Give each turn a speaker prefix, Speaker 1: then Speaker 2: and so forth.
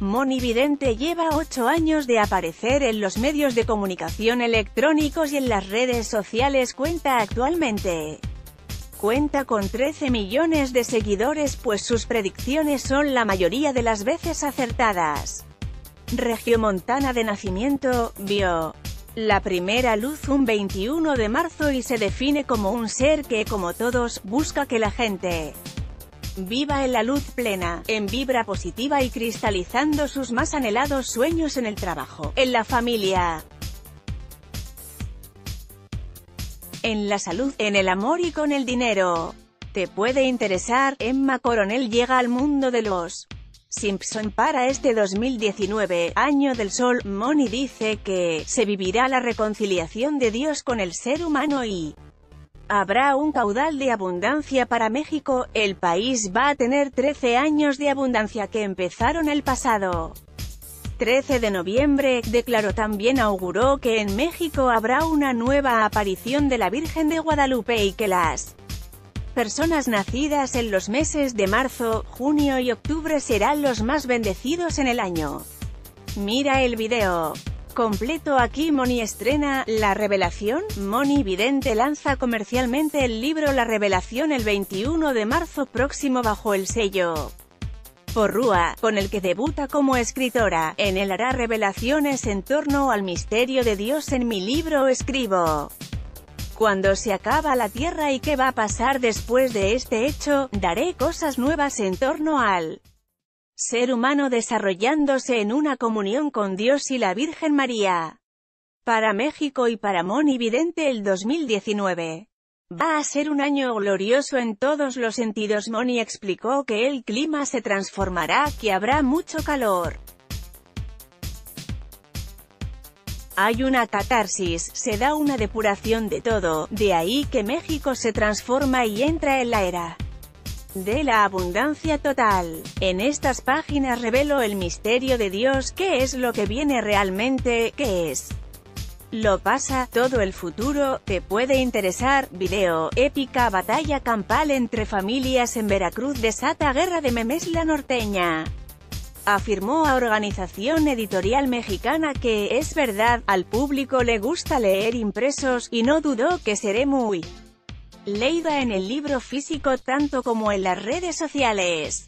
Speaker 1: Moni Vidente lleva ocho años de aparecer en los medios de comunicación electrónicos y en las redes sociales cuenta actualmente. Cuenta con 13 millones de seguidores pues sus predicciones son la mayoría de las veces acertadas. Regiomontana de nacimiento, vio la primera luz un 21 de marzo y se define como un ser que, como todos, busca que la gente viva en la luz plena, en vibra positiva y cristalizando sus más anhelados sueños en el trabajo, en la familia, en la salud, en el amor y con el dinero. Te puede interesar, Emma Coronel llega al mundo de los Simpson para este 2019, año del sol, Moni dice que se vivirá la reconciliación de Dios con el ser humano y habrá un caudal de abundancia para México, el país va a tener 13 años de abundancia que empezaron el pasado. 13 de noviembre, declaró también auguró que en México habrá una nueva aparición de la Virgen de Guadalupe y que las personas nacidas en los meses de marzo, junio y octubre serán los más bendecidos en el año. Mira el video. Completo aquí Moni estrena La Revelación, Moni Vidente lanza comercialmente el libro La Revelación el 21 de marzo próximo bajo el sello Porrúa, con el que debuta como escritora, en él hará revelaciones en torno al misterio de Dios en mi libro escribo. Cuando se acaba la tierra y qué va a pasar después de este hecho, daré cosas nuevas en torno al ser humano desarrollándose en una comunión con Dios y la Virgen María. Para México y para Moni Vidente el 2019. Va a ser un año glorioso en todos los sentidos. Moni explicó que el clima se transformará, que habrá mucho calor. Hay una catarsis, se da una depuración de todo, de ahí que México se transforma y entra en la era de la abundancia total. En estas páginas revelo el misterio de Dios, qué es lo que viene realmente, qué es lo pasa, todo el futuro, te puede interesar, video, épica batalla campal entre familias en Veracruz desata guerra de memes la norteña. Afirmó a Organización Editorial Mexicana que, es verdad, al público le gusta leer impresos, y no dudó que seré muy leída en el libro físico tanto como en las redes sociales.